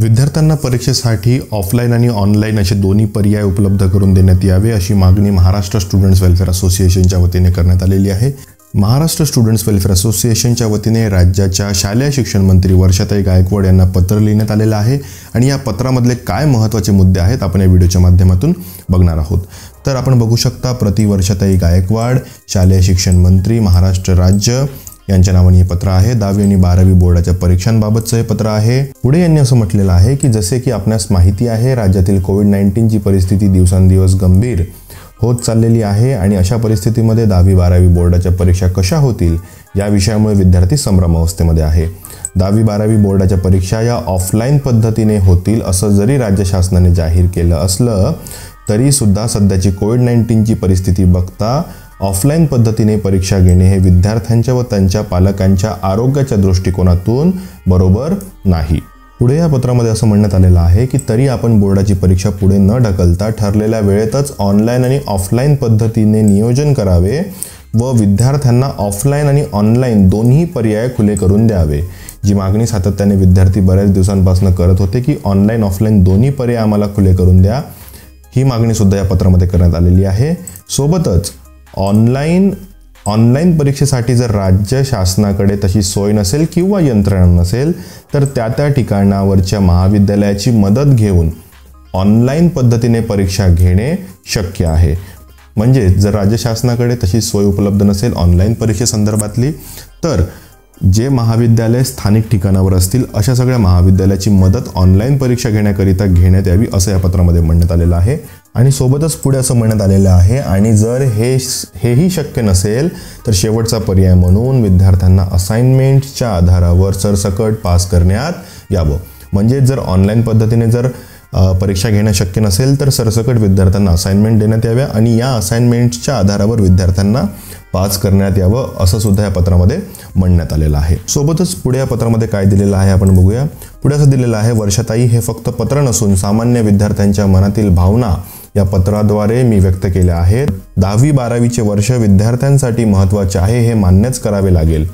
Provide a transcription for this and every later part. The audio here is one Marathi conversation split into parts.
विद्यार्थ्यांना परीक्षेसाठी ऑफलाईन आणि ऑनलाईन असे दोन्ही पर्याय उपलब्ध करून देण्यात यावे अशी मागणी महाराष्ट्र स्टुडंट्स वेलफेअर असोसिएशनच्या वतीने करण्यात आलेली आहे. महाराष्ट्र स्टुडंट्स वेलफेअर असोसिएशनच्या वतीने राज्याच्या शालेय शिक्षण मंत्री वर्षाताई गायकवाड यांना पत्र लिहिण्यात आलेलं आहे आणि या पत्रामधले काय महत्त्वाचे मुद्दे आहेत आपण या व्हिडिओच्या माध्यमातून बघणार आहोत. तर आपण बघू शकता प्रति वर्षाताई गायकवाड शालेय शिक्षण मंत्री महाराष्ट्र राज्य यांच्या नावाने हे पत्र आहे. दहावी आणि बारावी बोर्डाच्या परीक्षांबाबतचं हे पत्र आहे. पुढे यांनी असं म्हटलेलं आहे की जसे की आपणास माहिती आहे राज्यातील कोविड नाईन्टीनची परिस्थिती दिवसांदिवस गंभीर होत चाललेली आहे आणि अशा परिस्थितीमध्ये दहावी बारावी बोर्डाच्या परीक्षा कशा होतील या विषयामुळे विद्यार्थी संभ्रम अवस्थेमध्ये आहे. दहावी बारावी बोर्डाच्या परीक्षा या ऑफलाईन पद्धतीने होतील असं जरी राज्य शासनाने जाहीर केलं असलं तरीसुद्धा सध्याची कोविड नाईन्टीनची परिस्थिती बघता ऑफलाईन पद्धतीने परीक्षा घेणे हे विद्यार्थ्यांच्या व त्यांच्या पालकांच्या आरोग्याच्या दृष्टिकोनातून बरोबर नाही. पुढे या पत्रामध्ये असं म्हणण्यात आलेलं आहे की तरी आपण बोर्डाची परीक्षा पुढे न ढकलता ठरलेल्या वेळेतच ऑनलाईन आणि ऑफलाईन पद्धतीने नियोजन करावे व विद्यार्थ्यांना ऑफलाईन आणि ऑनलाईन दोन्ही पर्याय खुले करून द्यावे. जी मागणी सातत्याने विद्यार्थी बऱ्याच दिवसांपासून करत होते की ऑनलाईन ऑफलाईन दोन्ही पर्याय आम्हाला खुले करून द्या. ही मागणीसुद्धा या पत्रामध्ये करण्यात आलेली आहे. सोबतच ऑनलाईन ऑनलाईन परीक्षेसाठी जर राज्य शासनाकडे तशी सोय नसेल किंवा यंत्रणा नसेल तर त्या त्या ठिकाणावरच्या महाविद्यालयाची मदत घेऊन ऑनलाईन पद्धतीने परीक्षा घेणे शक्य आहे. म्हणजे जर राज्य शासनाकडे तशी सोय उपलब्ध नसेल ऑनलाईन परीक्षेसंदर्भातली तर जे महाविद्यालय स्थानिक ठिकाणावर असतील अशा सगळ्या महाविद्यालयाची मदत ऑनलाईन परीक्षा घेण्याकरिता घेण्यात यावी असं या पत्रामध्ये म्हणण्यात आलेलं आहे. आणि सोबतच पुढे असं म्हणण्यात आलेलं आहे आणि जर हे हेही शक्य नसेल तर शेवटचा पर्याय म्हणून विद्यार्थ्यांना असाइनमेंटच्या आधारावर सरसकट पास करण्यात यावं. म्हणजे जर ऑनलाईन पद्धतीने जर परीक्षा घेणं शक्य नसेल तर सरसकट विद्यार्थ्यांना असाइनमेंट देण्यात याव्या आणि या असाइनमेंटच्या आधारावर विद्यार्थ्यांना पास करण्यात यावं असं सुद्धा या पत्रामध्ये म्हणण्यात आलेलं आहे. सोबतच पुढे या पत्रामध्ये काय दिलेलं आहे आपण बघूया. पुढे असं दिलेलं आहे वर्षाताई हे फक्त पत्र नसून सामान्य विद्यार्थ्यांच्या मनातील भावना या पत्राद्वारे मी व्यक्त केल्या आहेत. दहावी बारावीचे वर्ष विद्यार्थ्यांसाठी महत्त्वाचे आहे हे मान्यच करावे लागेल.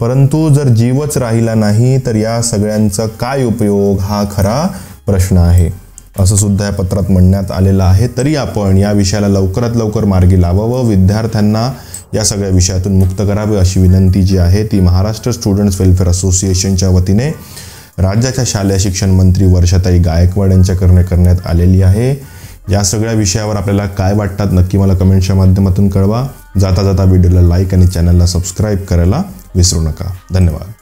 परंतु जर जीवच राहिला नाही तर या सगळ्यांचा काय उपयोग? हा खरा प्रश्न आहे. असं सुद्धा या पत्रात म्हणण्यात आलेलं आहे. तरी आपण या विषयाला लवकरात लवकर मार्गी लावावं. विद्यार्थ्यांना या सगळ्या विषयातून मुक्त करावे अशी विनंती जी आहे ती महाराष्ट्र स्टुडंट्स वेलफेअर असोसिएशनच्या वतीने राज्याच्या शालेय शिक्षण मंत्री वर्षाताई गायकवाड यांच्याकडे करण्यात आलेली आहे. या सगळ्या विषयावर आपल्याला काय वाटतात नक्की मला कमेंटच्या माध्यमातून कळवा. जाता जाता व्हिडिओला लाईक आणि चॅनलला सबस्क्राईब करायला विसरू नका. धन्यवाद.